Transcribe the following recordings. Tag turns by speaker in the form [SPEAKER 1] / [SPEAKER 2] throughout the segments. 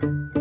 [SPEAKER 1] still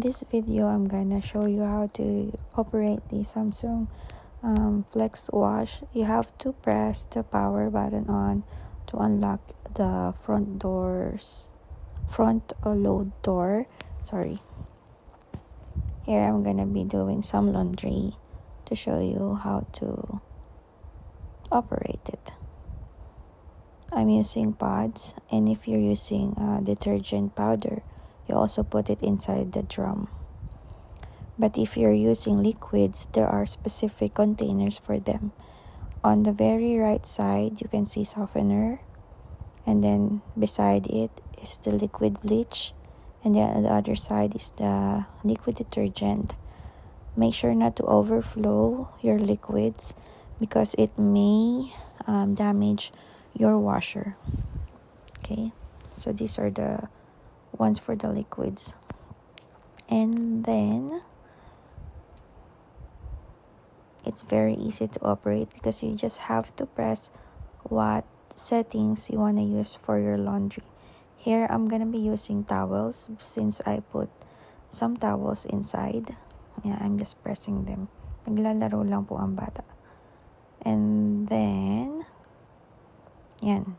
[SPEAKER 1] In
[SPEAKER 2] this video, I'm gonna show you how to operate the Samsung um, Flex Wash. You have to press the power button on to unlock the front doors, front load door. Sorry. Here, I'm gonna be doing some laundry to show you how to operate it. I'm using pods, and if you're using uh, detergent powder, you also put it inside the drum. But if you're using liquids, there are specific containers for them. On the very right side, you can see softener, and then beside it is the liquid bleach, and then on the other side is the liquid detergent. Make sure not to overflow your liquids because it may um, damage your washer. Okay, so these are the ones for the liquids. And then it's very easy to operate because you just have to press what settings you want to use for your laundry. Here i'm gonna be using towels since i put some towels inside. Yeah i'm just pressing them. Naglalaro lang po ang bata. And then yan.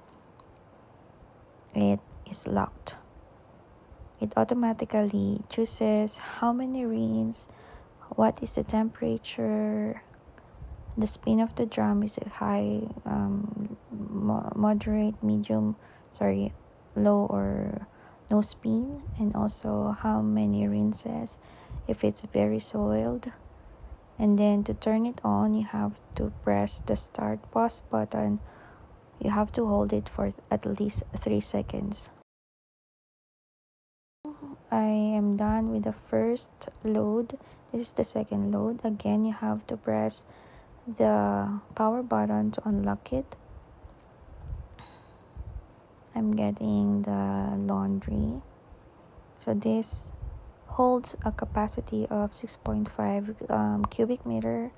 [SPEAKER 2] It is locked it automatically chooses how many rings, what is the temperature, the spin of the drum is it high, um, mo- moderate, medium, sorry, low or no spin, and also how many rinses if it's very soiled. And then to turn it on, you have to press the start pause button. you have to hold it for at least three seconds I am done with the first load. This is the second load. Again you have to press the power button to unlock it. I'm getting the laundry. So this holds a capacity of 6.5 um, cubic meter.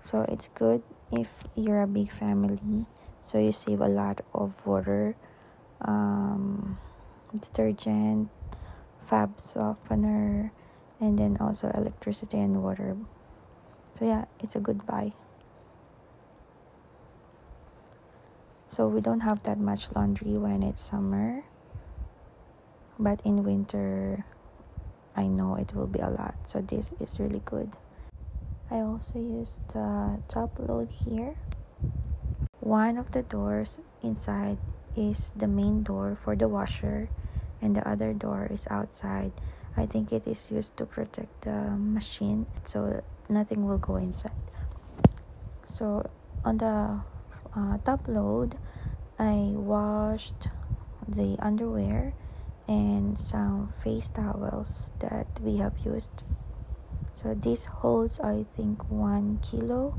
[SPEAKER 2] So it's good if you're a big family. So you save a lot of water um, detergent fab softener and then also electricity and water. So yeah it's a good buy. So we don't have that much laundry when it's summer but in winter I know it will be a lot. So this is really good. I also used the top load here. One of the doors inside is the main door for the washer and the other door is outside. I think it is used to protect the machine so nothing will go inside. So on the uh, top load I washed the underwear and some face towels that we have used. So this holds I think one kilo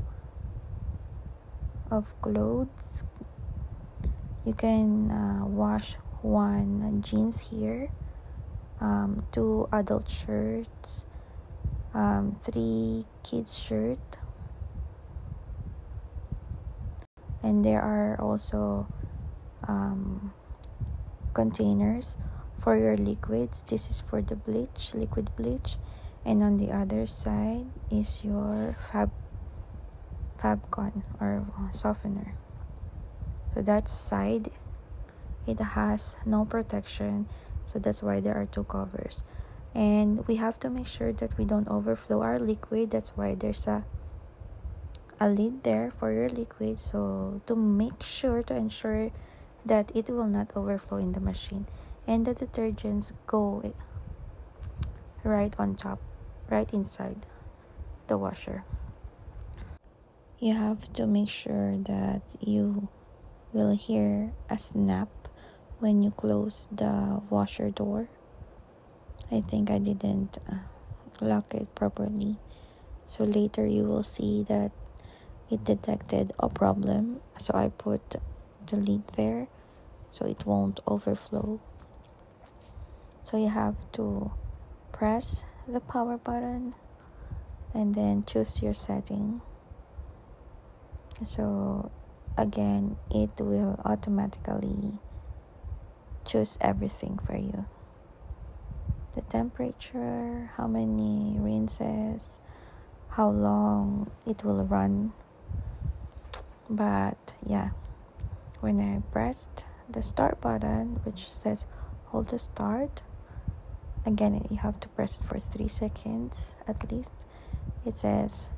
[SPEAKER 2] of clothes. You can uh, wash one jeans here um, two adult shirts um, three kids shirt. And there are also um, containers for your liquids. This is for the bleach liquid bleach. And on the other side is your fab fabcon or softener. So that side it has no protection so that's why there are two covers. And we have to make sure that we don't overflow our liquid that's why there's a a lid there for your liquid so to make sure to ensure that it will not overflow in the machine. And the detergents go right on top right inside the washer. You have to make sure that you will hear a snap when you close the washer door. I think I didn't uh, lock it properly. So later you will see that it detected a problem. So I put the lid there so it won't overflow. So you have to press the power button and then choose your setting. So again it will automatically choose everything for you. The temperature how many rinses how long it will run. But yeah. When I pressed the start button which says hold to start again you have to press it for three seconds at least. It says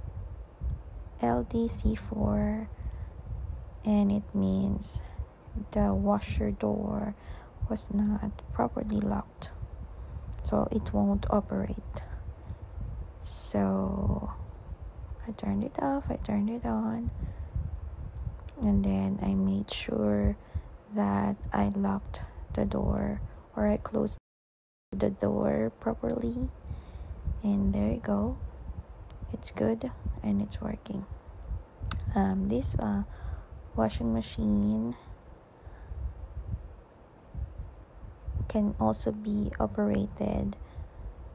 [SPEAKER 2] LDC4 and it means the washer door was not properly locked. So it won't operate. So I turned it off I turned it on. And then I made sure that I locked the door or I closed the door properly. And there you go. It's good and it's working. Um, this uh, washing machine can also be operated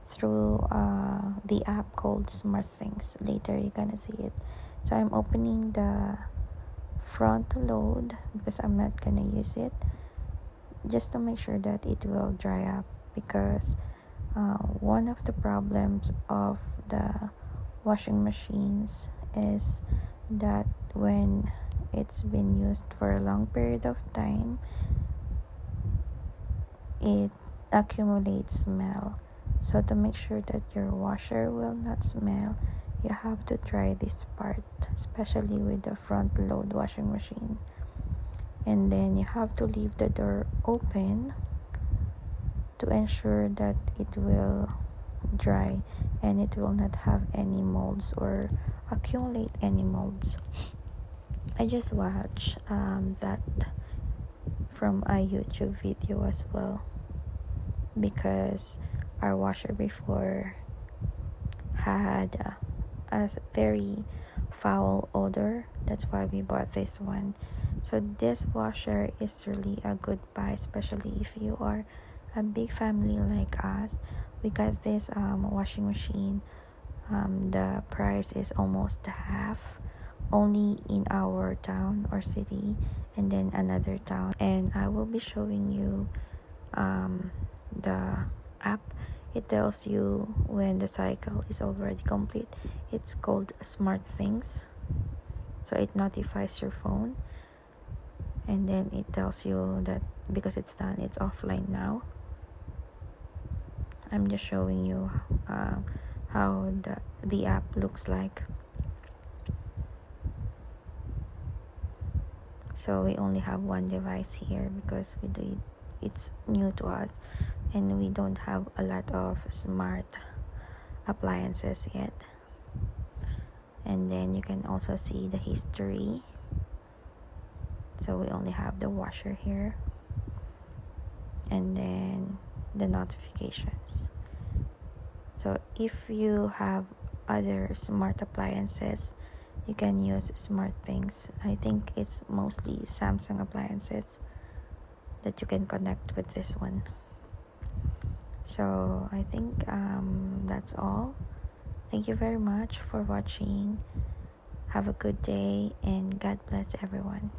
[SPEAKER 2] through uh, the app called SmartThings later you're gonna see it. So I'm opening the front load because I'm not gonna use it just to make sure that it will dry up because uh, one of the problems of the washing machines is that when it's been used for a long period of time it accumulates smell. So to make sure that your washer will not smell you have to try this part especially with the front load washing machine. And then you have to leave the door open to ensure that it will dry and it will not have any molds or accumulate any molds. I just watched um, that from a YouTube video as well because our washer before had a, a very foul odor. That's why we bought this one. So this washer is really a good buy especially if you are a big family like us. We got this um, washing machine. Um, the price is almost half only in our town or city and then another town. And i will be showing you um, the app it tells you when the cycle is already complete. It's called SmartThings. So it notifies your phone and then it tells you that because it's done it's offline now. I'm just showing you uh, how the, the app looks like. So we only have one device here because we do it's new to us and we don't have a lot of smart appliances yet. And then you can also see the history. So we only have the washer here. And then the notifications. So if you have other smart appliances you can use smart things. I think it's mostly samsung appliances that you can connect with this one so i think um, that's all. Thank you very much for watching. Have a good day and god bless everyone